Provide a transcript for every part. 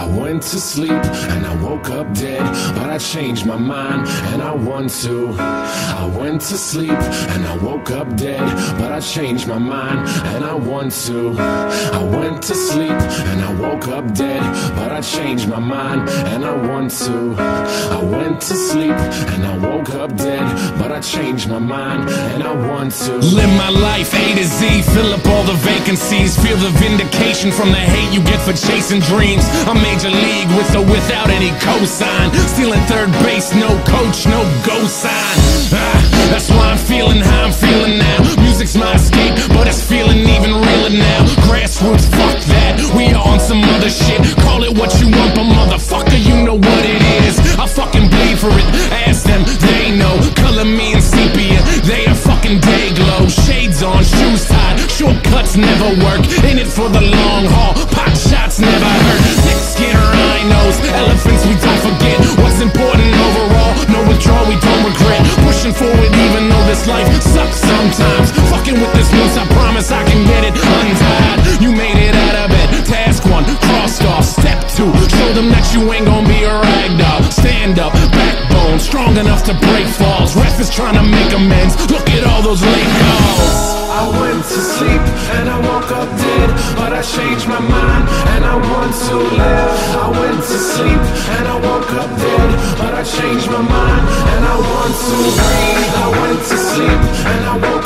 I went to sleep and I woke up dead, but I changed my mind and I want to. I went to sleep and I woke up dead, but I changed my mind and I want to. I went to sleep and I woke up dead, but I changed my mind and I want to. I went to sleep and I I changed my mind and I want to. Live my life A to Z, fill up all the vacancies, feel the vindication from the hate you get for chasing dreams. I'm major league with or without any cosign. Stealing third base, no coach, no go sign. Ah, that's why I'm feeling how I'm feeling now. Music's my escape, but it's feeling even realer now. Grassroots, fuck that. We are on some other shit. Call it what you want, but motherfucker, you know what it is. I fucking bleed for it. Shoes tied, shortcuts never work. In it for the long haul, pot shots never hurt. Thick skin rhinos, elephants we don't forget. What's important overall? No withdrawal, we don't regret. Pushing forward even though this life sucks sometimes. Fucking with this noose, I promise I can get it untied. You made it out of bed. Task one, crossed off. Step two, show them that you ain't gonna be a ragdoll. Stand up, backbone, strong enough to break falls. Ref is trying to make amends. Look at all those late calls. I went to sleep and I woke up dead, but I changed my mind and I want to live. I went to sleep and I woke up dead, but I changed my mind and I want to breathe. I went to sleep and I woke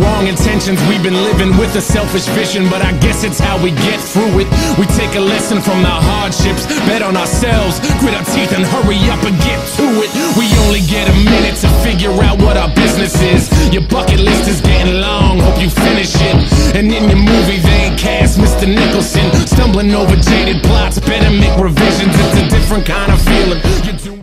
wrong intentions. We've been living with a selfish vision, but I guess it's how we get through it. We take a lesson from our hardships, bet on ourselves, grit our teeth and hurry up and get to it. We only get a minute to figure out what our business is. Your bucket list is getting long, hope you finish it. And in your movie, they ain't cast Mr. Nicholson. Stumbling over jaded plots, better make revisions. It's a different kind of feeling.